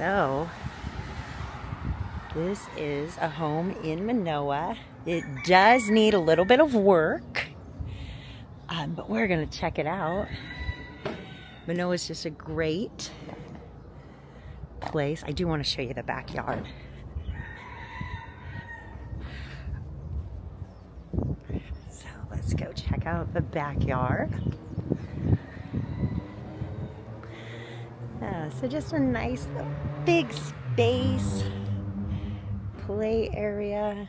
So, this is a home in Manoa. It does need a little bit of work, um, but we're to check it out. Manoa is just a great place. I do want to show you the backyard. So let's go check out the backyard. Yeah, so just a nice big space, play area,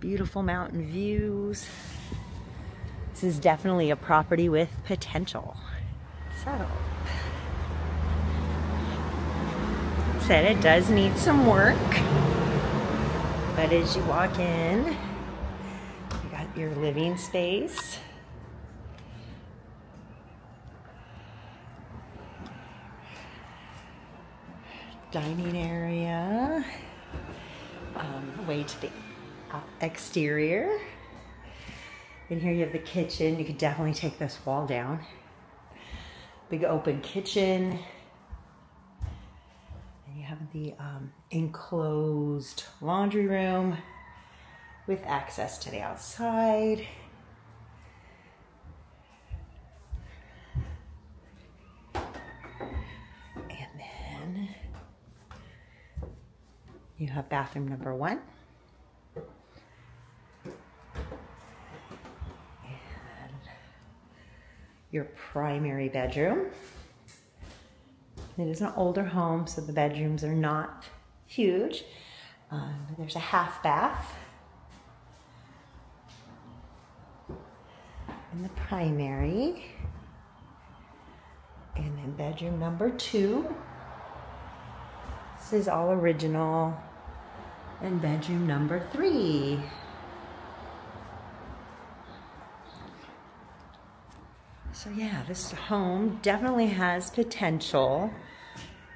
beautiful mountain views. This is definitely a property with potential. So, said it does need some work, but as you walk in, you got your living space. Dining area, um, way to the exterior. And here you have the kitchen. You could definitely take this wall down. Big open kitchen. And you have the um, enclosed laundry room with access to the outside. You have bathroom number one. And your primary bedroom. It is an older home, so the bedrooms are not huge. Um, there's a half bath in the primary. And then bedroom number two. This is all original. And bedroom number three. So yeah, this home definitely has potential.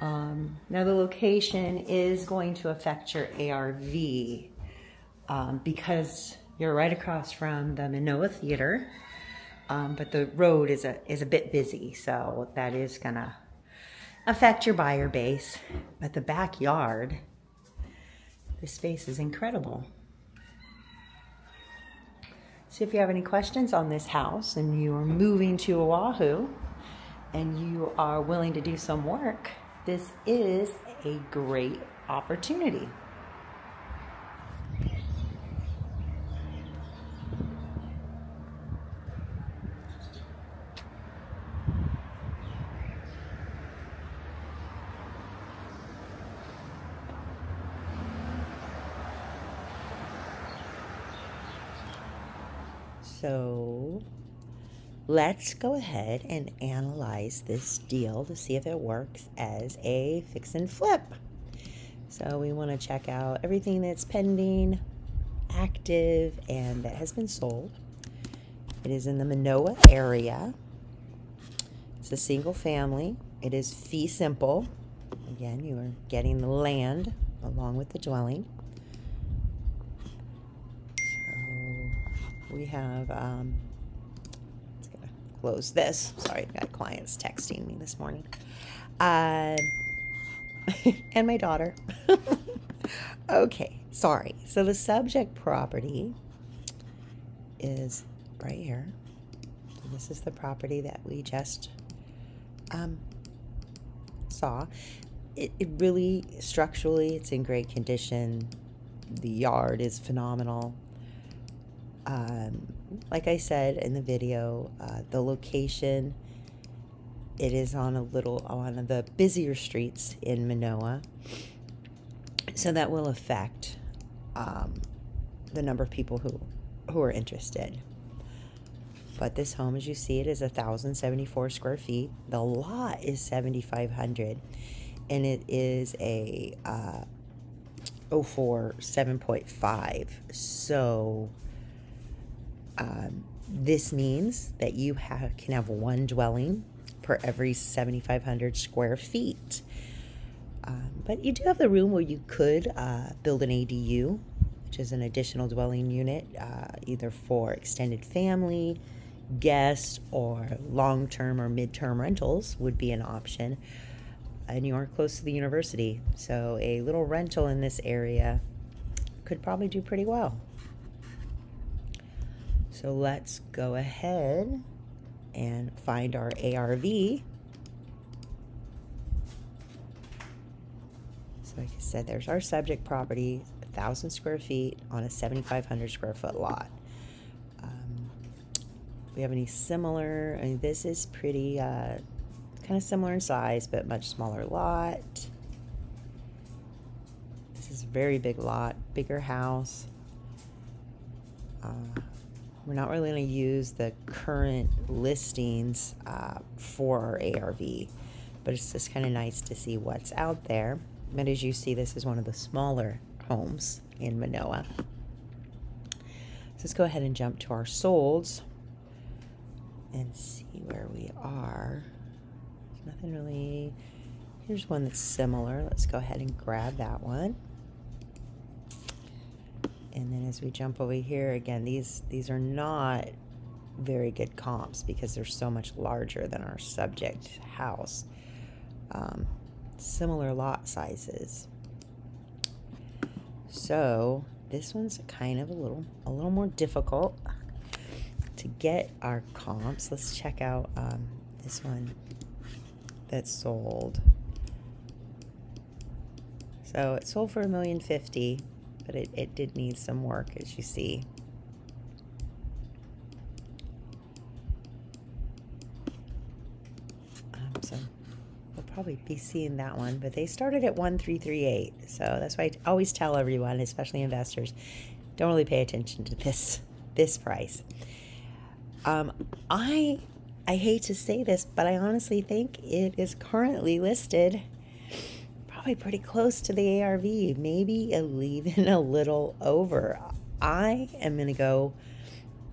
Um, now the location is going to affect your ARV um, because you're right across from the Manoa Theater, um, but the road is a is a bit busy, so that is gonna affect your buyer base. But the backyard, this space is incredible. So if you have any questions on this house and you are moving to Oahu and you are willing to do some work, this is a great opportunity. So let's go ahead and analyze this deal to see if it works as a fix and flip. So we want to check out everything that's pending, active, and that has been sold. It is in the Manoa area. It's a single family. It is fee simple. Again, you are getting the land along with the dwelling. We have, um, let's get close this. Sorry, I've got clients texting me this morning. Uh, and my daughter. okay, sorry. So the subject property is right here. This is the property that we just um, saw. It, it really, structurally, it's in great condition. The yard is phenomenal. Um, like I said in the video, uh, the location, it is on a little, on the busier streets in Manoa. So that will affect um, the number of people who, who are interested. But this home, as you see, it is 1,074 square feet. The lot is 7,500. And it is a uh, 04 7.5. So um, this means that you have, can have one dwelling per every 7,500 square feet. Um, but you do have the room where you could uh, build an ADU, which is an additional dwelling unit, uh, either for extended family, guests, or long term or mid term rentals would be an option. and you are close to the university. So a little rental in this area could probably do pretty well. So let's go ahead and find our ARV. So like I said, there's our subject property, 1,000 square feet on a 7,500 square foot lot. Um, we have any similar, I mean, this is pretty, uh, kind of similar in size, but much smaller lot. This is a very big lot, bigger house. Uh, we're not really going to use the current listings uh, for our ARV, but it's just kind of nice to see what's out there. But as you see, this is one of the smaller homes in Manoa. So let's go ahead and jump to our solds and see where we are. There's nothing really. Here's one that's similar. Let's go ahead and grab that one. And then as we jump over here, again, these, these are not very good comps because they're so much larger than our subject house. Um, similar lot sizes. So this one's kind of a little, a little more difficult to get our comps. Let's check out um, this one that's sold. So it sold for a million fifty but it, it did need some work as you see. Um, so we'll probably be seeing that one, but they started at 1338. So that's why I always tell everyone, especially investors, don't really pay attention to this this price. Um, I I hate to say this, but I honestly think it is currently listed probably pretty close to the ARV, maybe even a little over. I am going to go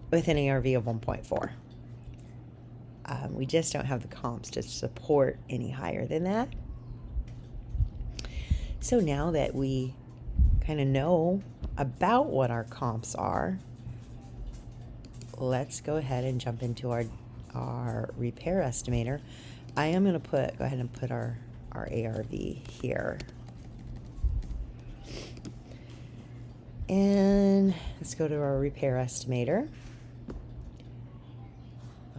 with an ARV of 1.4. Um, we just don't have the comps to support any higher than that. So now that we kind of know about what our comps are, let's go ahead and jump into our our repair estimator. I am going to put go ahead and put our our ARV here. And let's go to our repair estimator.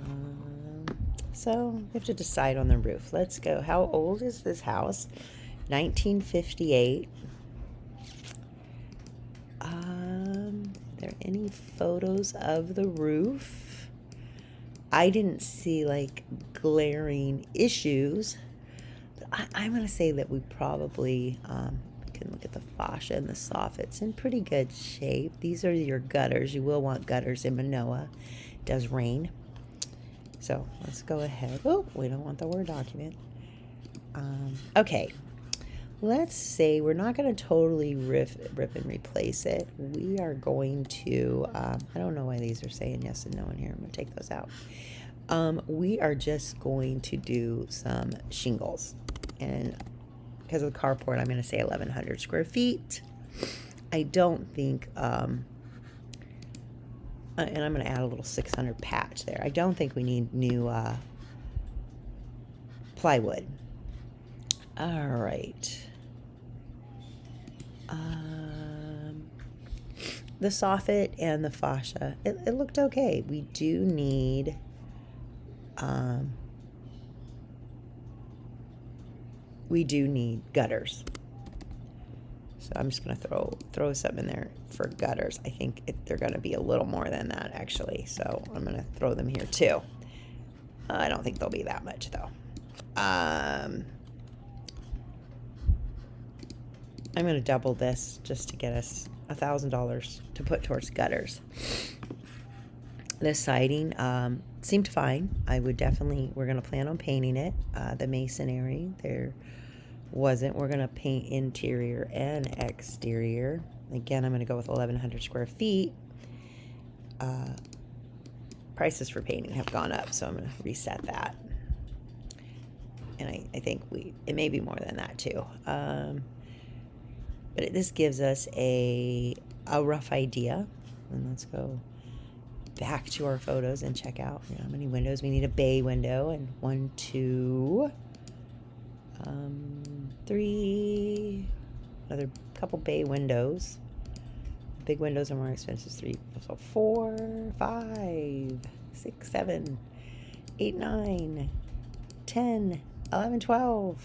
Um, so we have to decide on the roof. Let's go. How old is this house? 1958. Um, are there any photos of the roof? I didn't see like glaring issues. I, am going to say that we probably um, can look at the fascia and the soffits in pretty good shape. These are your gutters. You will want gutters in Manoa. It does rain. So let's go ahead. Oh, we don't want the Word document. Um, okay. Let's say we're not going to totally rip, rip and replace it. We are going to, um, I don't know why these are saying yes and no in here. I'm going to take those out. Um, we are just going to do some shingles and because of the carport, I'm going to say 1,100 square feet. I don't think, um, uh, and I'm going to add a little 600 patch there. I don't think we need new uh, plywood. All right. Um, the soffit and the fascia, it, it looked okay. We do need um, we do need gutters. So I'm just going to throw throw some in there for gutters. I think it, they're going to be a little more than that, actually. So I'm going to throw them here, too. I don't think they'll be that much, though. Um, I'm going to double this just to get us a $1,000 to put towards gutters. This siding um, seemed fine. I would definitely, we're going to plan on painting it. Uh, the masonry, there wasn't. We're going to paint interior and exterior. Again, I'm going to go with 1,100 square feet. Uh, prices for painting have gone up, so I'm going to reset that. And I, I think we, it may be more than that too. Um, but it, this gives us a, a rough idea. And let's go back to our photos and check out you know, how many windows. We need a bay window and one, two, Um, three, another couple bay windows. Big windows are more expensive. Three, so four, five, six, seven, eight, nine, ten, eleven, twelve,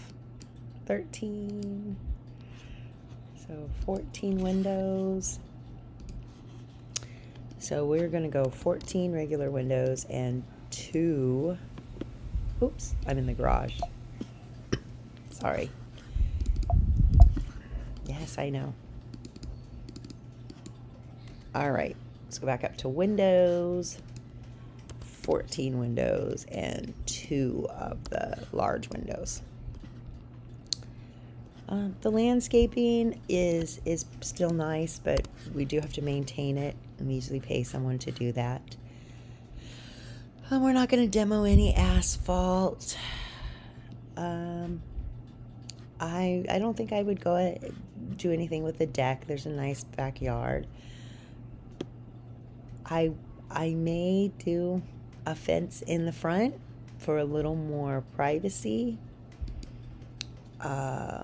thirteen. So 14 windows. So we're going to go 14 regular windows and two. Oops, I'm in the garage. Sorry. Yes, I know. All right, let's go back up to windows. 14 windows and two of the large windows. Uh, the landscaping is is still nice, but we do have to maintain it we usually pay someone to do that. Um, we're not going to demo any asphalt. Um, I I don't think I would go do anything with the deck. There's a nice backyard. I I may do a fence in the front for a little more privacy. Uh,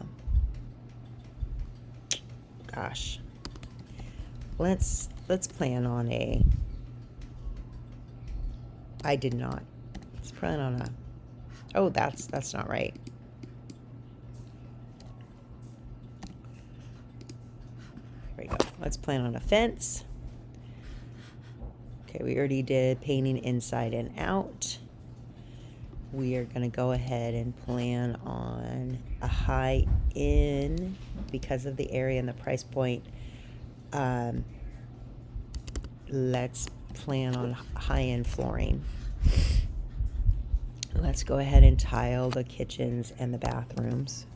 gosh. Let's let's plan on a I did not. Let's plan on a Oh, that's that's not right. There we go. Let's plan on a fence. Okay, we already did painting inside and out. We are going to go ahead and plan on a high in because of the area and the price point. Um, let's plan on high end flooring. Let's go ahead and tile the kitchens and the bathrooms.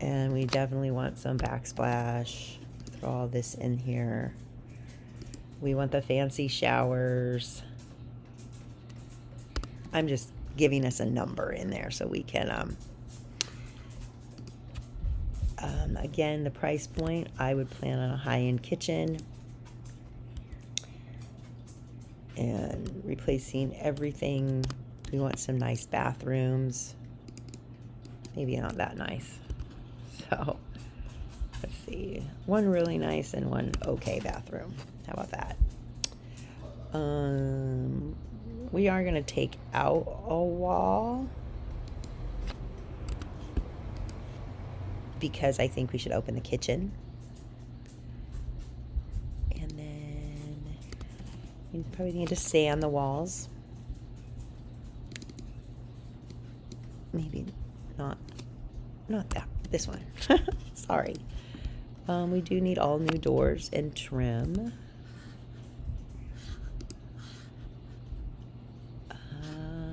And we definitely want some backsplash. Throw all this in here. We want the fancy showers. I'm just giving us a number in there so we can, um, um, again, the price point, I would plan on a high-end kitchen and replacing everything. We want some nice bathrooms. Maybe not that nice. So, let's see. One really nice and one okay bathroom. How about that? Um, we are going to take out a wall because I think we should open the kitchen. You probably need to sand the walls. Maybe not, not that, this one. Sorry. Um, we do need all new doors and trim.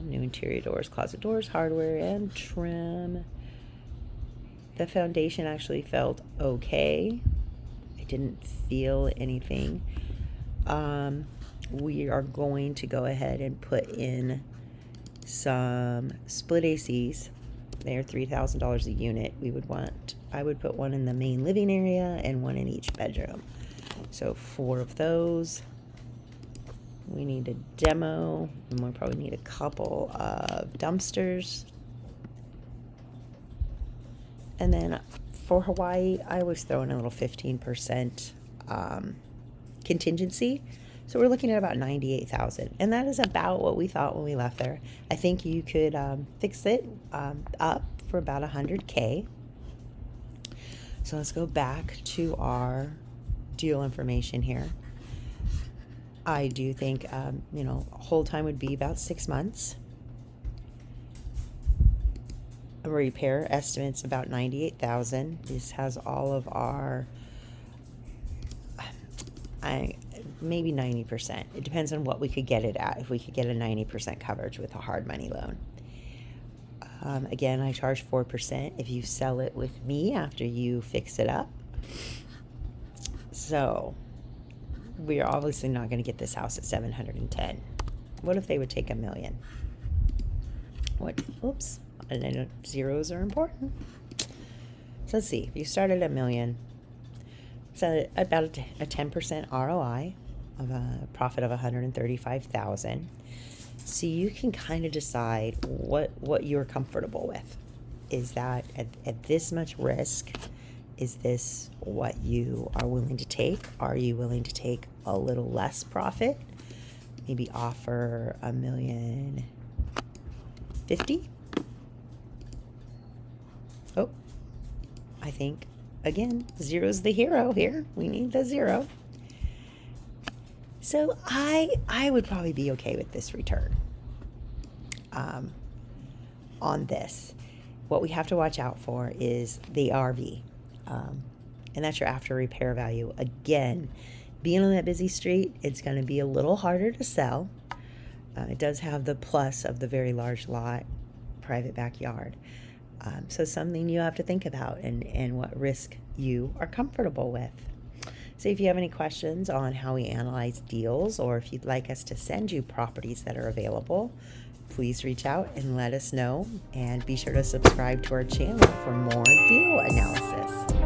new interior doors, closet doors, hardware, and trim. The foundation actually felt okay. I didn't feel anything. Um, we are going to go ahead and put in some split ACs. They're $3,000 a unit. We would want, I would put one in the main living area and one in each bedroom. So four of those. We need a demo, and we'll probably need a couple of dumpsters. And then for Hawaii, I was throwing a little 15% um, contingency. So we're looking at about 98,000. And that is about what we thought when we left there. I think you could um, fix it um, up for about 100K. So let's go back to our deal information here. I do think, um, you know, hold time would be about six months. Repair estimates about 98,000. This has all of our, maybe 90%. It depends on what we could get it at. If we could get a 90% coverage with a hard money loan. Um, again, I charge 4% if you sell it with me after you fix it up. So, we are obviously not going to get this house at 710. What if they would take a million? What? Oops. And zeros are important. So let's see. If you start at a million, a, about a 10% ROI of a profit of 135,000. So you can kind of decide what what you're comfortable with. is that at, at this much risk, is this what you are willing to take? Are you willing to take a little less profit? Maybe offer a million fifty? Oh, I think again, zero's the hero here. We need the zero. So I I would probably be okay with this return. Um, on this, what we have to watch out for is the ARV, um, and that's your after repair value. Again, being on that busy street, it's going to be a little harder to sell. Uh, it does have the plus of the very large lot, private backyard. Um, so something you have to think about and, and what risk you are comfortable with. So if you have any questions on how we analyze deals or if you'd like us to send you properties that are available, please reach out and let us know. And be sure to subscribe to our channel for more deal analysis.